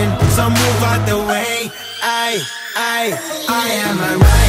in. So move out the way. I, I, I am alright.